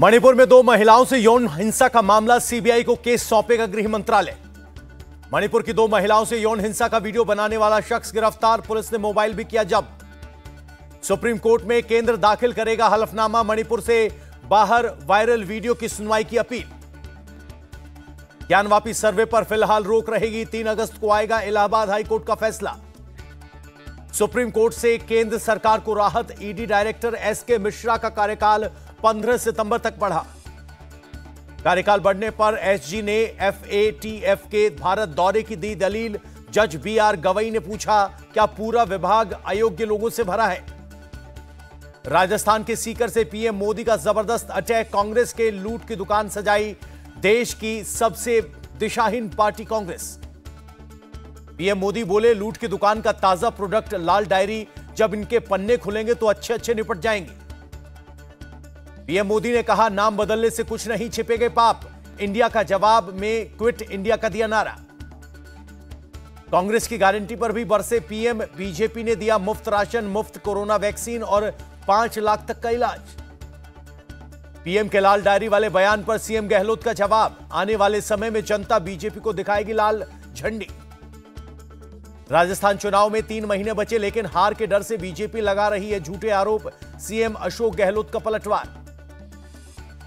मणिपुर में दो महिलाओं से यौन हिंसा का मामला सीबीआई को केस सौंपेगा गृह मंत्रालय। मणिपुर की दो महिलाओं से यौन हिंसा का वीडियो बनाने वाला शख्स गिरफ़्तार, पुलिस ने मोबाइल भी किया जब्त। सुप्रीम कोर्ट में केंद्र दाखिल करेगा हलफनामा, मणिपुर से बाहर वायरल वीडियो की सुनवाई की अपील। ज्ञानवापी सर्वे पर फ़िलहाल रोक रहेगी, तीन अगस्त को आएगा इलाहाबाद हाईकोर्ट का फैसला। सुप्रीम कोर्ट से केंद्र सरकार को राहत, ईडी डायरेक्टर एस के मिश्रा का कार्यकाल 15 सितंबर तक बढ़ा। कार्यकाल बढ़ने पर एसजी ने एफएटीएफ के भारत दौरे की दी दलील। जज बी आर गवई ने पूछा, क्या पूरा विभाग अयोग्य लोगों से भरा है? राजस्थान के सीकर से पीएम मोदी का ज़बरदस्त अटैक, कांग्रेस के लूट की दुकान सजाई, देश की सबसे दिशाहीन पार्टी कांग्रेस। पीएम मोदी बोले, लूट की दुकान का ताज़ा प्रोडक्ट लाल डायरी, जब इनके पन्ने खुलेंगे तो अच्छे अच्छे निपट जाएँगे। पीएम मोदी ने कहा, नाम बदलने से कुछ नहीं छिपेगे पाप। इंडिया का जवाब में क्विट इंडिया का दिया नारा। कांग्रेस की गारंटी पर भी बरसे पीएम, बीजेपी ने दिया मुफ़्त राशन, मुफ़्त कोरोना वैक्सीन और पाँच लाख तक का इलाज। पीएम के लाल डायरी वाले बयान पर सीएम गहलोत का जवाब, आने वाले समय में जनता बीजेपी को दिखाएगी लाल झंडी। राजस्थान चुनाव में तीन महीने बचे, लेकिन हार के डर से बीजेपी लगा रही है झूठे आरोप, सीएम अशोक गहलोत का पलटवार।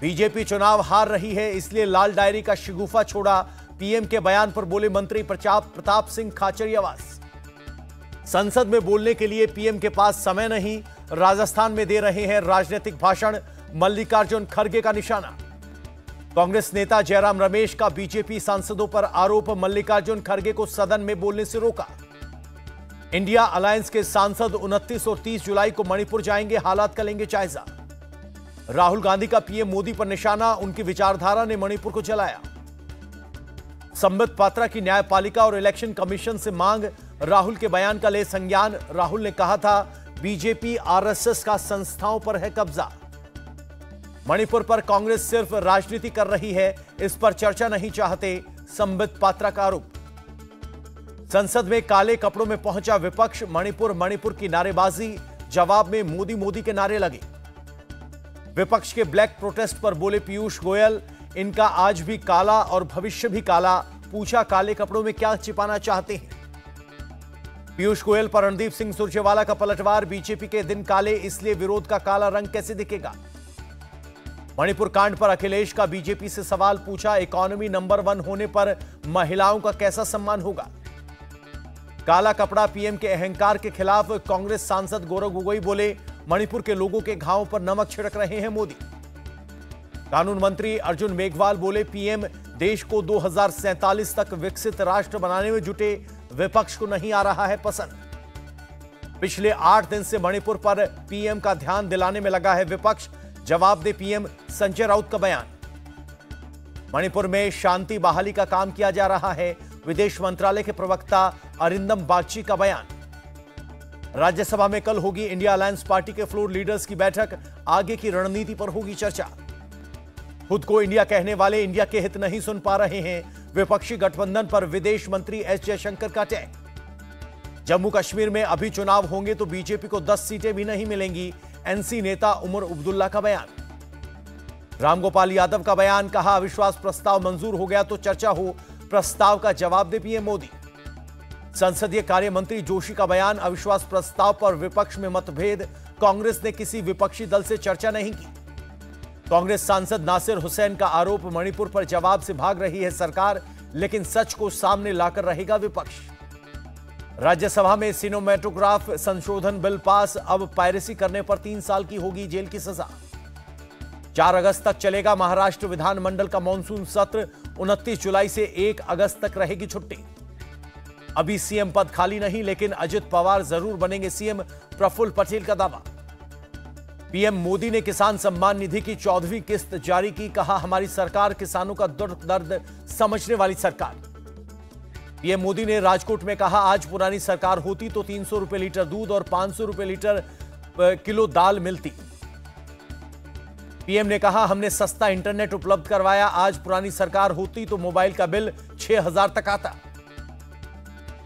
बीजेपी चुनाव हार रही है, इसलिए लाल डायरी का शिगुफा छोड़ा। पीएम के बयान पर बोले मंत्री प्रताप प्रताप सिंह खाचरियावास संसद में बोलने के लिए पीएम के पास समय नहीं, राजस्थान में दे रहे हैं राजनीतिक भाषण, मल्लिकार्जुन खड़गे का निशाना। कांग्रेस नेता जयराम रमेश का बीजेपी सांसदों पर आरोप, मल्लिकार्जुन खड़गे को सदन में बोलने से रोका। इंडिया अलायंस के सांसद 29 और 30 जुलाई को मणिपुर जाएँगे, हालात का लेंगे जायजा। राहुल गांधी का पीएम मोदी पर निशाना, उनकी विचारधारा ने मणिपुर को चलाया संबित पात्रा की न्यायपालिका और इलेक्शन कमीशन से मांग, राहुल के बयान का ले संज्ञान। राहुल ने कहा था, बीजेपी, आरएसएस का संस्थाओं पर है कब्जा। मणिपुर पर कांग्रेस सिर्फ़ राजनीति कर रही है, इस पर चर्चा नहीं चाहते, संबित पात्रा का आरोप। संसद में काले कपड़ों में पहुँचा विपक्ष, मणिपुर मणिपुर की नारेबाजी, जवाब में मोदी मोदी के नारे लगे। विपक्ष के ब्लैक प्रोटेस्ट पर बोले पीयूष गोयल, इनका आज भी काला और भविष्य भी काला। पूछा, काले कपड़ों में क्या छिपाना चाहते हैं? पीयूष गोयल पर रणदीप सिंह सुरजेवाला का पलटवार, बीजेपी के दिन काले, इसलिए विरोध का काला रंग कैसे दिखेगा? मणिपुर कांड पर अखिलेश का बीजेपी से सवाल पूछा, इकोनॉमी नंबर वन होने पर महिलाओं का कैसा सम्मान होगा? काला कपड़ा पीएम के अहंकार के खिलाफ कांग्रेस सांसद गौरव गोगोई बोले मणिपुर के लोगों के घावों पर नमक छिड़क रहे हैं मोदी। कानून मंत्री अर्जुन मेघवाल बोले, पीएम देश को दो हज़ार सैंतालीस तक विकसित राष्ट्र बनाने में जुटे विपक्ष को नहीं आ रहा है पसंद। पिछले आठ दिन से मणिपुर पर पीएम का ध्यान दिलाने में लगा है विपक्ष जवाब दे पीएम संजय राउत का बयान। मणिपुर में शांति बहाली का काम किया जा रहा है, विदेश मंत्रालय के प्रवक्ता अरिंदम बागची का बयान। राज्यसभा में कल होगी इंडिया अलायंस पार्टी के फ्लोर लीडर्स की बैठक। आगे की रणनीति पर होगी चर्चा। खुद को इंडिया कहने वाले इंडिया के हित नहीं सुन पा रहे हैं। विपक्षी गठबंधन पर विदेश मंत्री एस जयशंकर का अटैक जम्मू कश्मीर में अभी चुनाव होंगे तो बीजेपी को 10 सीटें भी नहीं मिलेंगी। एनसी नेता उमर अब्दुल्ला का बयान। रामगोपाल यादव का बयान, कहा, अविश्वास प्रस्ताव मंजूर हो गया तो चर्चा हो। प्रस्ताव का जवाब दे पीएम मोदी। संसदीय कार्य मंत्री जोशी का बयान, अविश्वास प्रस्ताव पर विपक्ष में मतभेद, कांग्रेस ने किसी विपक्षी दल से चर्चा नहीं की। कांग्रेस सांसद नासिर हुसैन का आरोप, मणिपुर पर जवाब से भाग रही है सरकार, लेकिन सच को सामने लाकर रहेगा विपक्ष। राज्यसभा में सिनोमेटोग्राफ संशोधन बिल पास, अब पायरेसी करने पर तीन साल की होगी जेल की सजा। चार अगस्त तक चलेगा महाराष्ट्र विधानमंडल का मानसून सत्र, उनतीस जुलाई से एक अगस्त तक रहेगी छुट्टी। अभी सीएम पद खाली नहीं, लेकिन अजित पवार ज़रूर बनेंगे सीएम। प्रफुल्ल पटेल का दावा। पीएम मोदी ने किसान सम्मान निधि की चौदहवीं किस्त जारी की, कहा, हमारी सरकार किसानों का दुख दर्द समझने वाली सरकार। पीएम मोदी ने राजकोट में कहा, आज पुरानी सरकार होती तो तीन सौ रुपए लीटर दूध और पाँच सौ रुपए लीटर किलो दाल मिलती। पीएम ने कहा, हमने सस्ता इंटरनेट उपलब्ध करवाया, आज पुरानी सरकार होती तो मोबाइल का बिल छह हज़ार तक आता।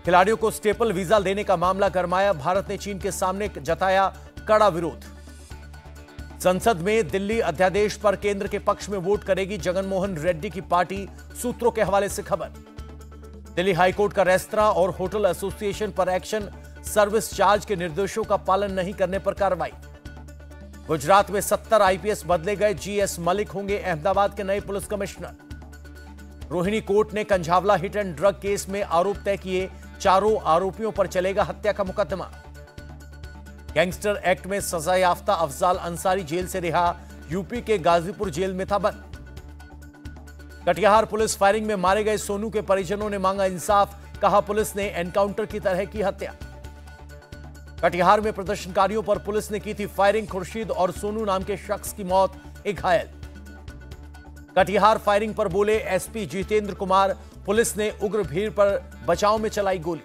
खिलाड़ियों को स्टेपल वीज़ा देने का मामला गरमाया। भारत ने चीन के सामने जताया कड़ा विरोध। संसद में दिल्ली अध्यादेश पर केंद्र के पक्ष में वोट करेगी जगनमोहन रेड्डी की पार्टी, सूत्रों के हवाले से खबर। दिल्ली हाईकोर्ट का रेस्तरा और होटल एसोसिएशन पर एक्शन, सर्विस चार्ज के निर्देशों का पालन नहीं करने पर कार्रवाई। गुजरात में 70 आईपीएस बदले गए, जीएस मलिक होंगे अहमदाबाद के नए पुलिस कमिश्नर। रोहिणी कोर्ट ने Kanjhawala hit and drag case में आरोप तय किए चारों आरोपियों पर चलेगा हत्या का मुकदमा। गैंगस्टर एक्ट में सजा याफ्ता अफजाल अंसारी जेल से रिहा, यूपी के गाजीपुर जेल में था बंद। कटिहार पुलिस फायरिंग में मारे गए सोनू के परिजनों ने मांगा इंसाफ, कहा पुलिस ने एनकाउंटर की तरह की हत्या। कटिहार में प्रदर्शनकारियों पर पुलिस ने की थी फायरिंग, खुर्शीद और सोनू नाम के शख्स की मौत, एक घायल। कटिहार फायरिंग पर बोले एसपी जितेंद्र कुमार पुलिस ने उग्र भीड़ पर बचाव में चलाई गोली।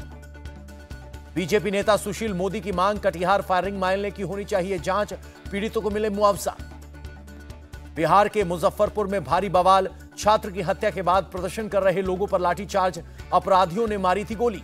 बीजेपी नेता सुशील मोदी की मांग, कटिहार फायरिंग मामले की होनी चाहिए जाँच, पीड़ितों को मिले मुआवजा। बिहार के मुजफ्फरपुर में भारी बवाल, छात्र की हत्या के बाद प्रदर्शन कर रहे लोगों पर लाठीचार्ज, अपराधियों ने मारी थी गोली।